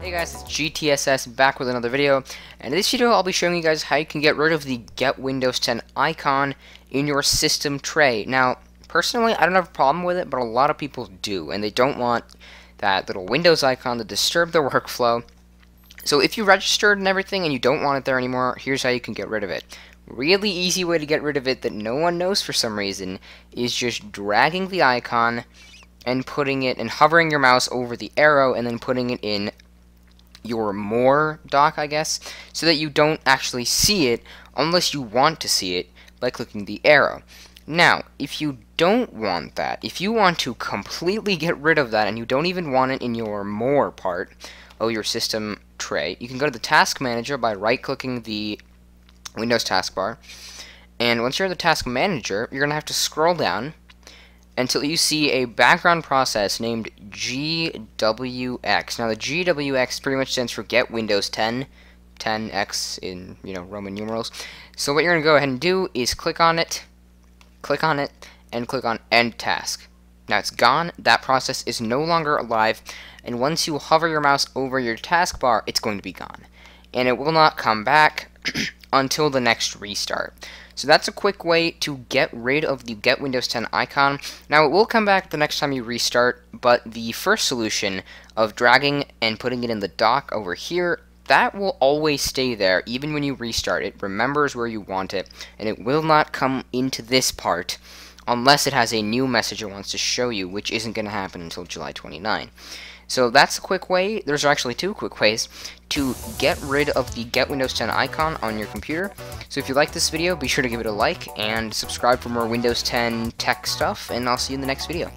Hey guys, it's GTSS back with another video, and in this video I'll be showing you guys how you can get rid of the Get Windows 10 icon in your system tray. Now, personally, I don't have a problem with it, but a lot of people do, and they don't want that little Windows icon to disturb their workflow. So if you registered and everything and you don't want it there anymore, here's how you can get rid of it. Really easy way to get rid of it that no one knows for some reason is just dragging the icon and putting it and hovering your mouse over the arrow and then putting it in your more dock, I guess, so that you don't actually see it unless you want to see it by clicking the arrow. Now, if you don't want that, if you want to completely get rid of that and you don't even want it in your more part of your system tray, you can go to the task manager by right-clicking the Windows taskbar. And once you're in the task manager, you're going to have to scroll down until you see a background process named GWX. Now the GWX pretty much stands for Get Windows 10, 10X in you know Roman numerals. So what you're going to go ahead and do is click on it, click on it, and click on End Task. Now it's gone, that process is no longer alive, and once you hover your mouse over your taskbar, it's going to be gone. And it will not come back until the next restart. So that's a quick way to get rid of the Get Windows 10 icon. Now it will come back the next time you restart, but the first solution of dragging and putting it in the dock over here, that will always stay there even when you restart. It remembers where you want it, and it will not come into this part unless it has a new message it wants to show you, which isn't going to happen until July 29. So that's a quick way, there's actually two quick ways, to get rid of the Get Windows 10 icon on your computer. So if you like this video, be sure to give it a like, and subscribe for more Windows 10 tech stuff, and I'll see you in the next video.